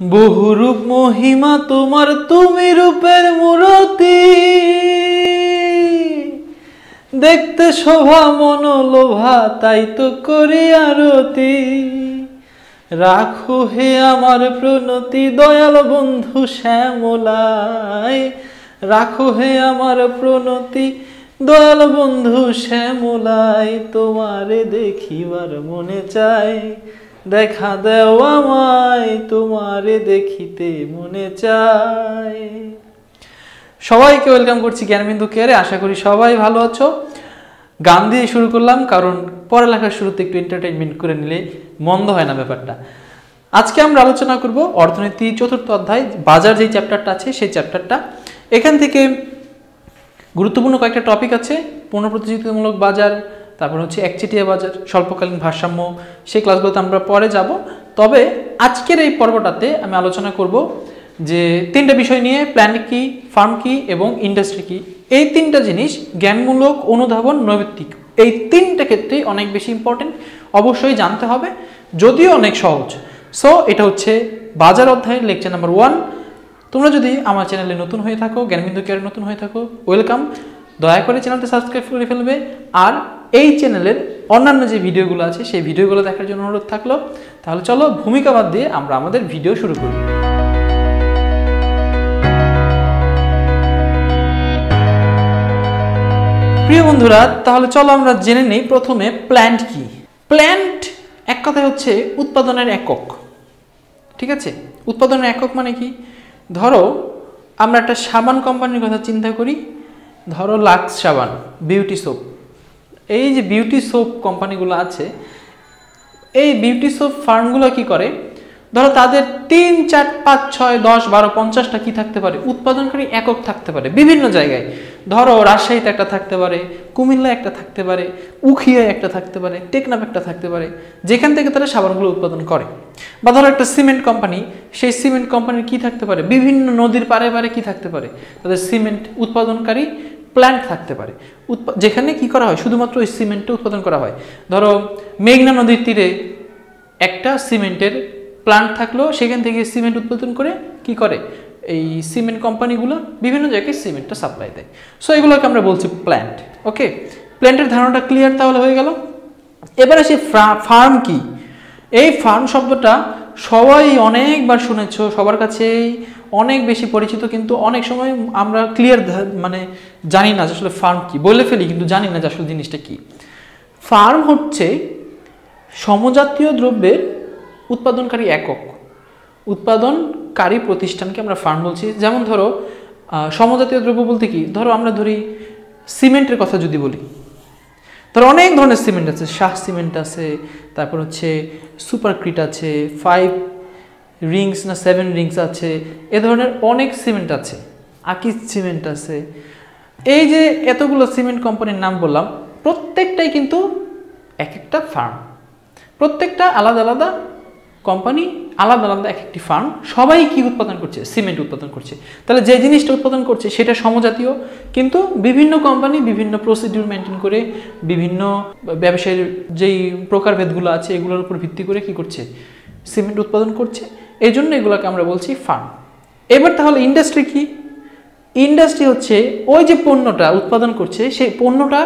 বহুরূপ মহিমা তোমার, তুমি রূপের মূরতি। দেখতে শোভা, মনোলোভা, তাই তো করি আরতি। রাখো হে আমার প্রণতি, দয়াল বন্ধু শ্যামলায় রাখো হে আমার প্রণতি, দয়াল বন্ধু শ্যামলায় তোমারে দেখিবার মনে চায় দেখা দেও আমায়, তোমারে দেখিতে মনে চায়। সবাইকে ওয়েলকাম করছি জ্ঞানবিন্দু কেয়ারে আশা করি সবাই ভালো আছো। গান দিয়ে শুরু করলাম, কারণ পড়ালেখার শুরুতে একটু এন্টারটেনমেন্ট করে নিলে মন্দ হয় না ব্যাপারটা। আজকে আমরা আলোচনা করব অর্থনীতি চতুর্থ অধ্যায়, বাজার যেই চ্যাপ্টারটা আছে সেই চ্যাপ্টারটা এখান থেকে গুরুত্বপূর্ণ কয়েকটা টপিক আছে পুনঃপ্রতিযোগিতামূলক বাজার তারপর হচ্ছে একচেটিয়া বাজার, স্বল্পকালীন ভারসাম্য, সেই ক্লাসগুলোতে আমরা পরে যাব। তবে আজকের এই পর্বটাতে আমি আলোচনা করব যে তিনটা বিষয় নিয়ে প্ল্যান কি ফার্ম কি এবং ইন্ডাস্ট্রি কি। এই তিনটা জিনিস জ্ঞানমূলক, অনুধাবন নৈতিক এই তিনটা ক্ষেত্রেই অনেক বেশি ইম্পর্টেন্ট অবশ্যই জানতে হবে, যদিও অনেক সহজ। সো এটা হচ্ছে বাজার অধ্যায়ের লেকচার নাম্বার ওয়ান তোমরা যদি আমার চ্যানেলে নতুন হয়ে থাকো, জ্ঞানবিন্দু কেয়ারে নতুন হয়ে থাকো ওয়েলকাম দয়া করে চ্যানেলটা সাবস্ক্রাইব করে ফেলবে। আর এই চ্যানেলের অন্যান্য যে ভিডিওগুলো আছে, সেই ভিডিওগুলো দেখার জন্য অনুরোধ থাকল। তাহলে চলো, ভূমিকা বাদ দিয়ে আমরা আমাদের ভিডিও শুরু করি। প্রিয় বন্ধুরা, তাহলে চলো আমরা জেনে নিই প্রথমে প্ল্যান্ট কি। প্ল্যান্ট এক কথায় হচ্ছে উৎপাদনের একক। ঠিক আছে? উৎপাদনের একক মানে কি? ধরো, আমরা একটা সাবান কোম্পানির কথা চিন্তা করি। ধরো, লাক্স সাবান বিউটি সোপ এই যে বিউটি সোপ কোম্পানিগুলো আছে, এই বিউটি সোপ ফার্মগুলো কি করে? ধরো তাদের তিন, চার, পাঁচ, ছয়, দশ, বারো, পঞ্চাশটা কি থাকতে পারে? উৎপাদনকারী একক থাকতে পারে, বিভিন্ন জায়গায়। ধরো রাজশাহীতে একটা থাকতে পারে কুমিল্লা একটা থাকতে পারে, উখিয়ায় একটা থাকতে পারে, টেকনাফ একটা থাকতে পারে, যেখান থেকে তারা সাবানগুলো উৎপাদন করে। বা ধরো একটা সিমেন্ট কোম্পানি সেই সিমেন্ট কোম্পানির কি থাকতে পারে? বিভিন্ন নদীর পারে পারে কি থাকতে পারে? তাদের সিমেন্ট উৎপাদনকারী প্ল্যান্ট থাকতে পারে। যেখানে কি করা হয়? শুধুমাত্র ওই সিমেন্টটা উৎপাদন করা হয়। ধরো, মেঘনা নদীর তীরে একটা সিমেন্টের প্ল্যান্ট থাকলেও সেখান থেকে সিমেন্ট উৎপাদন করে কি করে? এই সিমেন্ট কোম্পানিগুলো বিভিন্ন জায়গায় সিমেন্টটা সাপ্লাই দেয়। সো এগুলোকে আমরা বলছি প্ল্যান্ট ওকে প্ল্যান্টের ধারণাটা ক্লিয়ার তাহলে হয়ে গেল। এবার আসি ফার্ম কি? এই ফার্ম শব্দটা সবাই অনেকবার শুনেছ, সবার কাছেই অনেক বেশি পরিচিত, কিন্তু অনেক সময় আমরা ক্লিয়ার মানে জানি না যে আসলে ফার্ম কি। বলে ফেলি, কিন্তু জানি না যে আসলে জিনিসটা কি। ফার্ম হচ্ছে সমজাতীয় দ্রব্যের উৎপাদনকারী একক। উৎপাদনকারী প্রতিষ্ঠানকে আমরা ফার্ম বলছি। যেমন ধরো সমজাতীয় দ্রব্য বলতে কি? ধরো আমরা ধরি সিমেন্টের কথা যদি বলি। ধরো অনেক ধরনের সিমেন্ট আছে। শাহ সিমেন্ট আছে, তারপর হচ্ছে সুপারক্রিট আছে ফাইভ রিংস না সেভেন রিংস আছে, এ ধরনের অনেক সিমেন্ট আছে, আকিস সিমেন্ট আছে। এই যে এতগুলো সিমেন্ট কোম্পানির নাম বললাম, প্রত্যেকটাই কিন্তু এক একটা ফার্ম প্রত্যেকটা আলাদা আলাদা কোম্পানি আলাদা আলাদা এক একটি ফার্ম সবাই কি উৎপাদন করছে? সিমেন্ট উৎপাদন করছে। তাহলে যে জিনিসটা উৎপাদন করছে, সেটা সমজাতীয়, কিন্তু বিভিন্ন কোম্পানি বিভিন্ন প্রসিডিউর মেনটেন করে, বিভিন্ন ব্যবসায়ের যেই প্রকারভেদগুলো আছে, এগুলোর উপর ভিত্তি করে কি করছে? সিমেন্ট উৎপাদন করছে। এই জন্য এগুলোকে আমরা বলছি ফার্ম এবার তাহলে ইন্ডাস্ট্রি কি? ইন্ডাস্ট্রি হচ্ছে ওই যে পণ্যটা উৎপাদন করছে, সেই পণ্যটা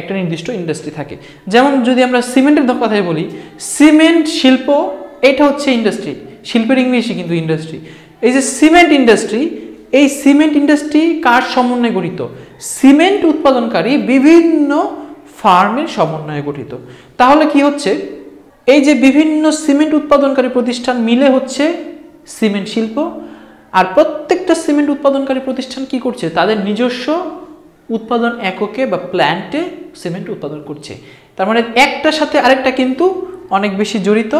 একটা নির্দিষ্ট ইন্ডাস্ট্রি থাকে। যেমন যদি আমরা সিমেন্টের কথাই বলি, সিমেন্ট শিল্প, এটা হচ্ছে ইন্ডাস্ট্রি শিল্পের ইংলিশই কিন্তু ইন্ডাস্ট্রি এই যে সিমেন্ট ইন্ডাস্ট্রি এই সিমেন্ট ইন্ডাস্ট্রি কার সমন্বয়ে গঠিত? সিমেন্ট উৎপাদনকারী বিভিন্ন ফার্মের সমন্বয়ে গঠিত। তাহলে কি হচ্ছে? এই যে বিভিন্ন সিমেন্ট উৎপাদনকারী প্রতিষ্ঠান মিলে হচ্ছে সিমেন্ট শিল্প, আর প্রত্যেকটা সিমেন্ট উৎপাদনকারী প্রতিষ্ঠান কি করছে? তাদের নিজস্ব উৎপাদন এককে বা প্ল্যান্টে সিমেন্ট উৎপাদন করছে। তার মানে একটার সাথে আরেকটা কিন্তু অনেক বেশি জড়িত।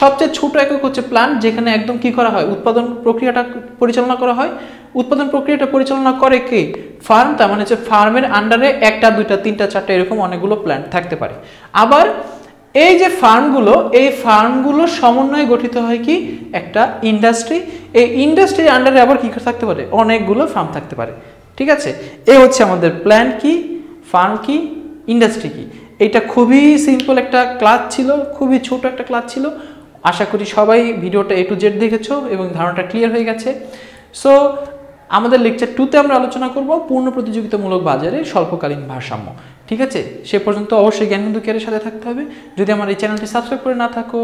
সবচেয়ে ছোট একক হচ্ছে প্ল্যান্ট যেখানে একদম কি করা হয়? উৎপাদন প্রক্রিয়াটা পরিচালনা করা হয়। উৎপাদন প্রক্রিয়াটা পরিচালনা করে কে? ফার্ম, তার মানে হচ্ছে ফার্মের আন্ডারে একটা, দুইটা, তিনটা, চারটা এরকম অনেকগুলো প্ল্যান্ট থাকতে পারে। আবার এই যে ফার্মগুলো, এই ফার্মগুলো সমন্বয়ে গঠিত হয় কি? একটা ইন্ডাস্ট্রি। এই ইন্ডাস্ট্রির আন্ডারে আবার কি থাকতে পারে? অনেকগুলো ফার্ম থাকতে পারে। ঠিক আছে? এ হচ্ছে আমাদের প্ল্যান কি? ফার্ম কি? ইন্ডাস্ট্রি কি? এটা খুবই সিম্পল একটা ক্লাস ছিল, খুবই ছোট একটা ক্লাস ছিল। আশা করি সবাই ভিডিওটা এ টু জেড দেখেছ এবং ধারণাটা ক্লিয়ার হয়ে গেছে। সো আমাদের লেকচার টুতে আমরা আলোচনা করব পূর্ণ প্রতিযোগিতামূলক বাজারে স্বল্পকালীন ভারসাম্য। ঠিক আছে? সে পর্যন্ত অবশ্যই জ্ঞানবন্ধু কেয়ারের সাথে থাকতে হবে। যদি আমার এই চ্যানেলটি সাবস্ক্রাইব করে না থাকো,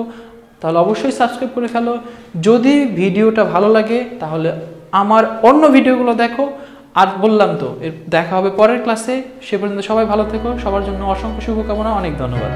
তাহলে অবশ্যই সাবস্ক্রাইব করে ফেলো। যদি ভিডিওটা ভালো লাগে, তাহলে আমার অন্য ভিডিওগুলো দেখো। আর বললাম তো, এর দেখা হবে পরের ক্লাসে সে পর্যন্ত সবাই ভালো থেকো। সবার জন্য অসংখ্য শুভকামনা। অনেক ধন্যবাদ।